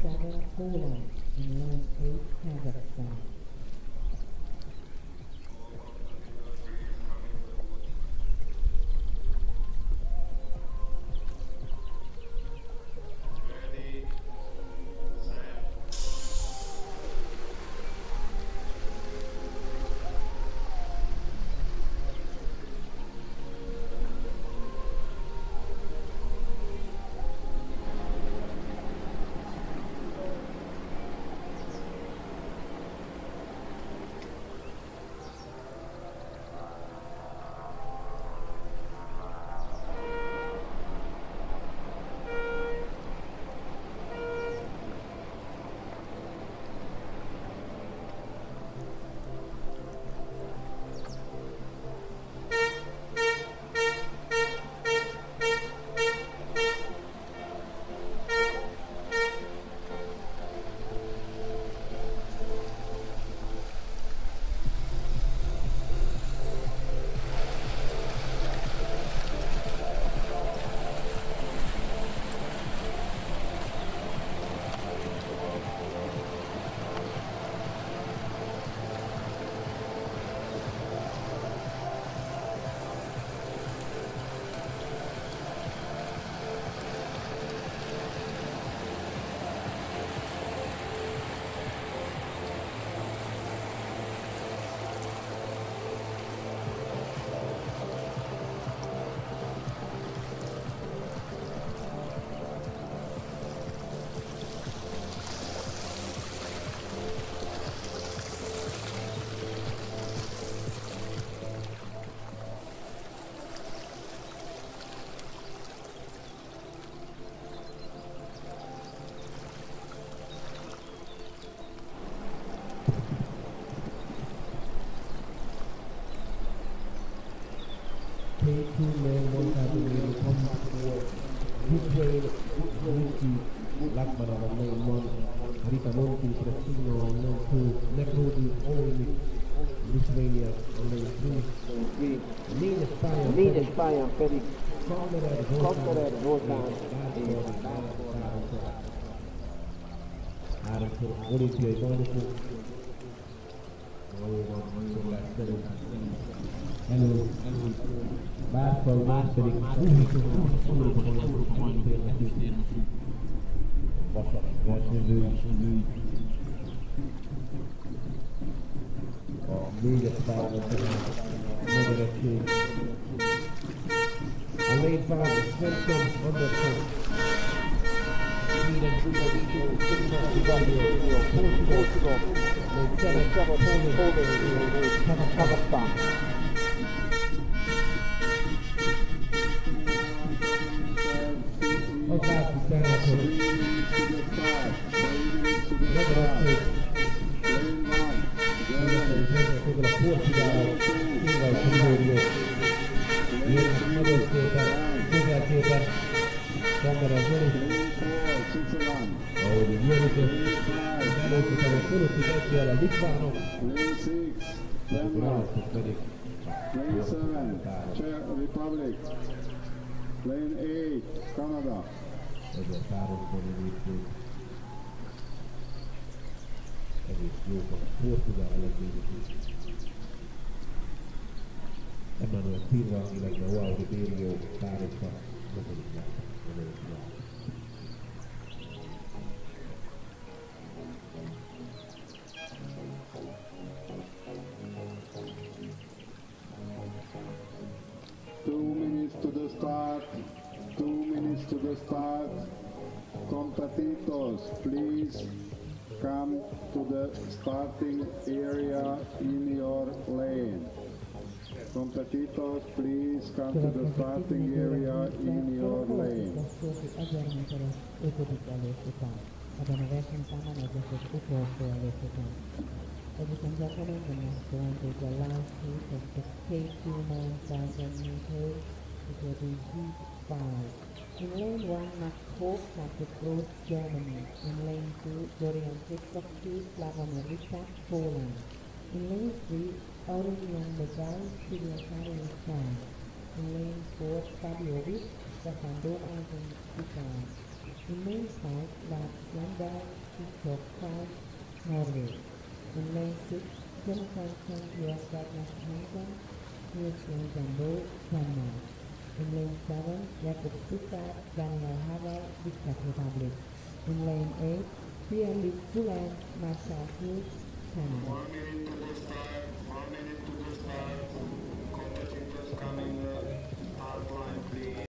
Sagar Pura in eight Kazakhstan. men don't have the way to come forward. He played Ricky Blackman on the main one, Rita Monti, Crestino on lane two, Necrodi, Owen, Lithuania on lane three. Négyes pályán, Négyes pályán pedig Kammerer Zoltán és Háromszor olimpiai bajnokok, valóban nagyon lesz előtt elő, Várfal második, versenyzői, a négyes pályázat, megöregség. A négy pályázat, Svensson, Anderson, minden tudadító, minden tudadító, Portugal, Portugal, Kazakhstan, ebből a Portugálok, Ingvar Tudórió, Jönnek Madolf Péter, Közel Péter, Kambera Zoli, ahogy Jönnek, előttem a Kolosi Betjel a Litvánok, Rászok pedig Czech Republic, Lane 8, Canada. Ez a tárosban indítunk. Legények Emmanuel Pirra, illetve lett. Two minutes to the start. Two minutes to the start. Competitors, please come to the starting area in your lane. Competitors, please come to the starting area in your lane. Beszélti 1000 méteres 5. előfutam. Ebben a versenyszámban ez lesz az utolsó előfutam. Ladies and gentlemen, the next one is the last heat of the K2 9000 meters. Be heat 5. In lane 1, Max Hope, Patrick Rose, Germany. In lane 2, Dorian Krzyzewski, Slavomir Richard, Poland. In lane 3, Aurelian Legal, Syriakari, France. In lane 4, Fabio Witt, Stefan Domeisen, Japan. In lane 5, Lars Landau, Christoph France, Norway. In lane 6, Tim Franklin, US Douglas Hansen, Nielsen Zambo, Denmark. In lane 7, Jakob Stuttgart, Daniel the Czech Republic. In lane 8, Pierre-Luc Poulin, Marshall Hughes, Canada. One minute to the start, one minute to the start. Competitors coming uh, start line, please.